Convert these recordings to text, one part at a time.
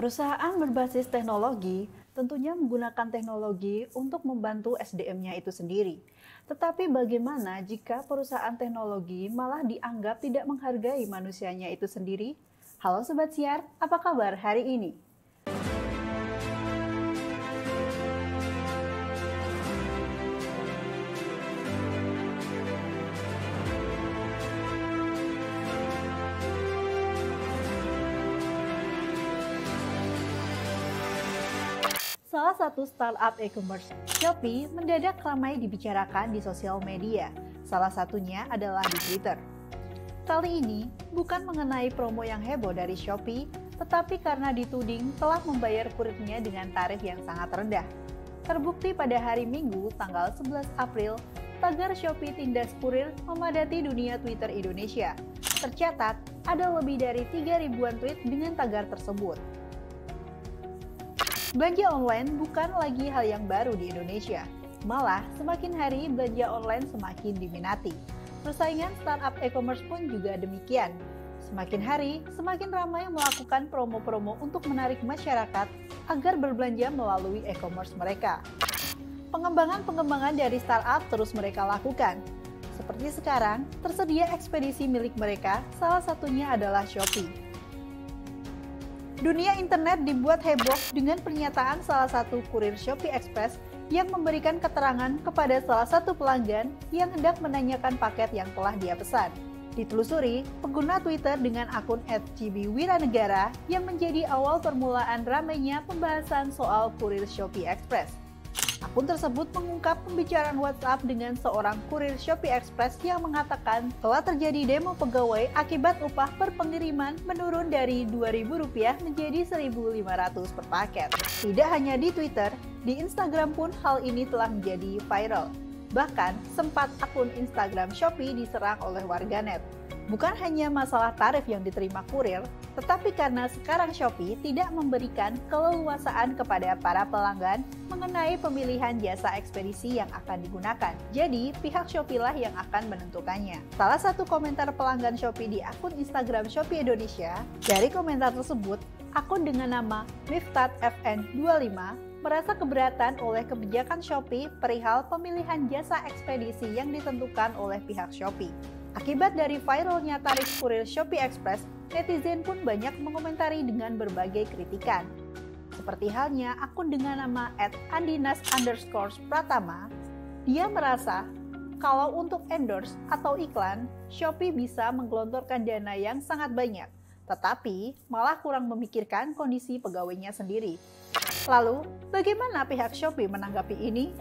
Perusahaan berbasis teknologi tentunya menggunakan teknologi untuk membantu SDM-nya itu sendiri. Tetapi bagaimana jika perusahaan teknologi malah dianggap tidak menghargai manusianya itu sendiri? Halo Sobat Siar, apa kabar hari ini? Salah satu startup e-commerce, Shopee, mendadak ramai dibicarakan di sosial media. Salah satunya adalah di Twitter. Kali ini bukan mengenai promo yang heboh dari Shopee, tetapi karena dituding telah membayar kurirnya dengan tarif yang sangat rendah. Terbukti pada hari Minggu, tanggal 11 April, tagar Shopee Tindas Kurir memadati dunia Twitter Indonesia. Tercatat, ada lebih dari 3 ribuan tweet dengan tagar tersebut. Belanja online bukan lagi hal yang baru di Indonesia. Malah, semakin hari belanja online semakin diminati. Persaingan startup e-commerce pun juga demikian. Semakin hari, semakin ramai melakukan promo-promo untuk menarik masyarakat agar berbelanja melalui e-commerce mereka. Pengembangan-pengembangan dari startup terus mereka lakukan. Seperti sekarang, tersedia ekspedisi milik mereka, salah satunya adalah Shopee. Dunia internet dibuat heboh dengan pernyataan salah satu kurir Shopee Express yang memberikan keterangan kepada salah satu pelanggan yang hendak menanyakan paket yang telah dia pesan. Ditelusuri, pengguna Twitter dengan akun @gb_wiranegara yang menjadi awal permulaan ramainya pembahasan soal kurir Shopee Express. Akun tersebut mengungkap pembicaraan WhatsApp dengan seorang kurir Shopee Express yang mengatakan telah terjadi demo pegawai akibat upah per pengiriman menurun dari Rp2.000 menjadi Rp1.500 per paket. Tidak hanya di Twitter, di Instagram pun hal ini telah menjadi viral. Bahkan, sempat akun Instagram Shopee diserang oleh warganet. Bukan hanya masalah tarif yang diterima kurir, tetapi karena sekarang Shopee tidak memberikan keleluasaan kepada para pelanggan mengenai pemilihan jasa ekspedisi yang akan digunakan. Jadi, pihak Shopee lah yang akan menentukannya. Salah satu komentar pelanggan Shopee di akun Instagram Shopee Indonesia, dari komentar tersebut, akun dengan nama MiftatFN25 merasa keberatan oleh kebijakan Shopee perihal pemilihan jasa ekspedisi yang ditentukan oleh pihak Shopee. Akibat dari viralnya tarif kurir Shopee Express, netizen pun banyak mengomentari dengan berbagai kritikan. Seperti halnya akun dengan nama @andinas underscore pratama, dia merasa kalau untuk endorse atau iklan, Shopee bisa menggelontorkan dana yang sangat banyak, tetapi malah kurang memikirkan kondisi pegawainya sendiri. Lalu, bagaimana pihak Shopee menanggapi ini?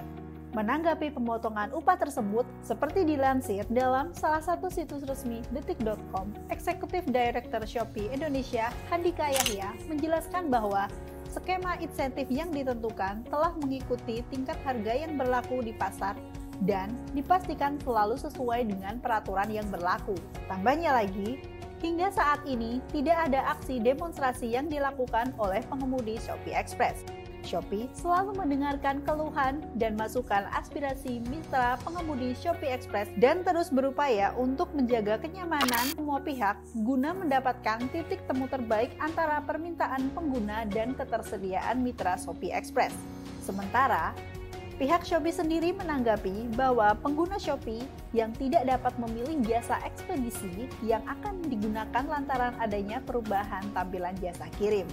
Menanggapi pemotongan upah tersebut, seperti dilansir dalam salah satu situs resmi detik.com, Eksekutif Director Shopee Indonesia Handika Yahya menjelaskan bahwa skema insentif yang ditentukan telah mengikuti tingkat harga yang berlaku di pasar dan dipastikan selalu sesuai dengan peraturan yang berlaku. Tambahnya lagi, hingga saat ini tidak ada aksi demonstrasi yang dilakukan oleh pengemudi Shopee Express. Shopee selalu mendengarkan keluhan dan masukan aspirasi mitra pengemudi Shopee Express dan terus berupaya untuk menjaga kenyamanan semua pihak guna mendapatkan titik temu terbaik antara permintaan pengguna dan ketersediaan mitra Shopee Express. Sementara, Pihak Shopee sendiri menanggapi bahwa pengguna Shopee yang tidak dapat memilih jasa ekspedisi yang akan digunakan lantaran adanya perubahan tampilan jasa kirim.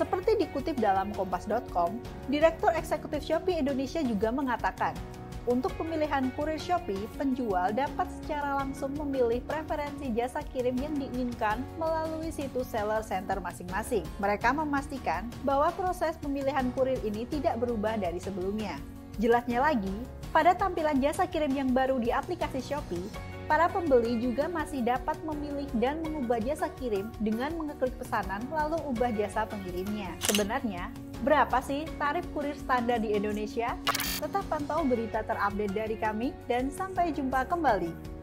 Seperti dikutip dalam kompas.com, Direktur Eksekutif Shopee Indonesia juga mengatakan, untuk pemilihan kurir Shopee, penjual dapat secara langsung memilih preferensi jasa kirim yang diinginkan melalui situs seller center masing-masing. Mereka memastikan bahwa proses pemilihan kurir ini tidak berubah dari sebelumnya. Jelasnya lagi, pada tampilan jasa kirim yang baru di aplikasi Shopee, para pembeli juga masih dapat memilih dan mengubah jasa kirim dengan mengeklik pesanan lalu ubah jasa pengirimnya. Sebenarnya, berapa sih tarif kurir standar di Indonesia? Tetap pantau berita terupdate dari kami dan sampai jumpa kembali.